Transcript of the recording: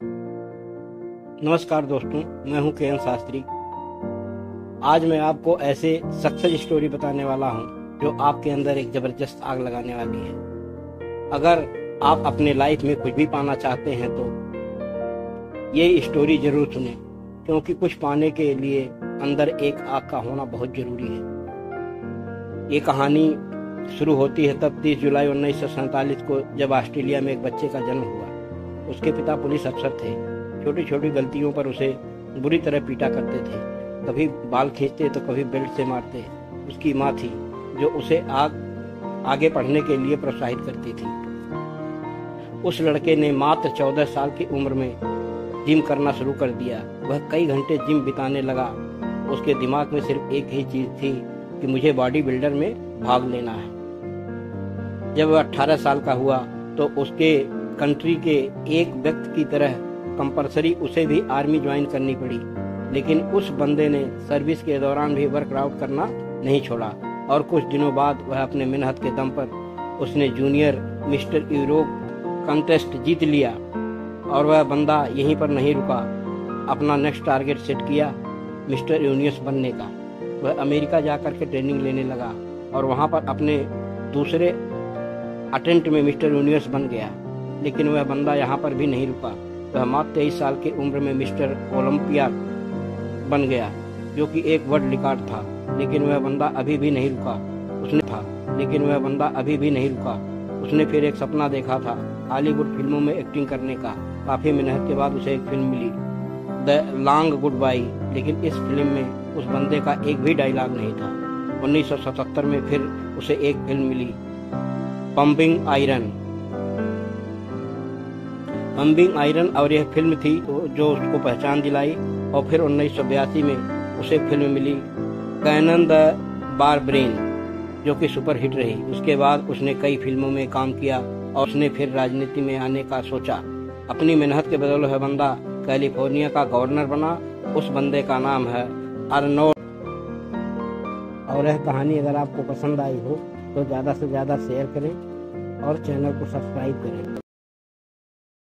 नमस्कार दोस्तों, मैं हूँ के शास्त्री। आज मैं आपको ऐसे सक्सेस स्टोरी बताने वाला हूँ, जो आपके अंदर एक ज़बरदस्त आग लगाने वाली है। अगर आप अपने लाइफ में कुछ भी पाना चाहते हैं तो ये स्टोरी ज़रूर सुने, क्योंकि कुछ पाने के लिए अंदर एक आग का होना बहुत ज़रूरी है। ये कहानी शुरू होती है तब 30 जुलाई उन्नीस को, जब ऑस्ट्रेलिया में एक बच्चे का जन्म हुआ। उसके पिता पुलिस अफसर थे। छोटी छोटी गलतियों पर उसे बुरी तरह पीटा करते थे। कभी बाल खींचते तो कभी बेल्ट से मारते। उसकी माँ थी, जो उसे आग, आगे पढ़ने के लिए प्रोत्साहित करती थी। उस लड़के ने मात्र चौदह साल की उम्र में जिम करना शुरू कर दिया। वह कई घंटे जिम बिताने लगा। उसके दिमाग में सिर्फ़ एक ही चीज़ थी कि मुझे बॉडी बिल्डर में भाग लेना है। जब वह 18 साल का हुआ तो उसके कंट्री के एक व्यक्ति की तरह कंपलसरी उसे भी आर्मी ज्वाइन करनी पड़ी। लेकिन उस बंदे ने सर्विस के दौरान भी वर्कआउट करना नहीं छोड़ा और कुछ दिनों बाद वह अपने मेहनत के दम पर उसने जूनियर मिस्टर यूरोप कंटेस्ट जीत लिया और वह बंदा यहीं पर नहीं रुका। अपना नेक्स्ट टारगेट सेट किया मिस्टर यूनियस बनने का। वह अमेरिका जाकर के ट्रेनिंग लेने लगा और वहाँ पर अपने दूसरे अटेंट में मिस्टर यूनिवर्स बन गया। लेकिन वह बंदा यहाँ पर भी नहीं रुका। वह मात्र तेईस साल की उम्र में मिस्टर ओलंपिया बन गया, जो कि एक वर्ल्ड रिकॉर्ड था। लेकिन वह बंदा अभी भी नहीं रुका। उसने था, लेकिन वह बंदा अभी भी नहीं रुका। उसने फिर एक सपना देखा था, हॉलीवुड फ़िल्मों में एक्टिंग करने का। काफ़ी मेहनत के बाद उसे एक फ़िल्म मिली, द लॉन्ग गुड बाई लेकिन इस फ़िल्म में उस बंदे का एक भी डायलॉग नहीं था। 1977 में फिर उसे एक फ़िल्म मिली पंपिंग आयरन। पंपिंग आयरन और यह फ़िल्म थी जो उसको पहचान दिलाई, और फिर उन्नीस सौ बयासी में उसे फ़िल्म मिली कैनन द बारब्रेन जो कि सुपर हिट रही। उसके बाद उसने कई फ़िल्मों में काम किया, और उसने फिर राजनीति में आने का सोचा। अपनी मेहनत के बदल है बंदा कैलिफ़ोर्निया का गवर्नर बना। उस बंदे का नाम है अर्नोल्ड और यह कहानी अगर आपको पसंद आई हो तो ज़्यादा से ज़्यादा शेयर करें, और चैनल को सब्सक्राइब करें।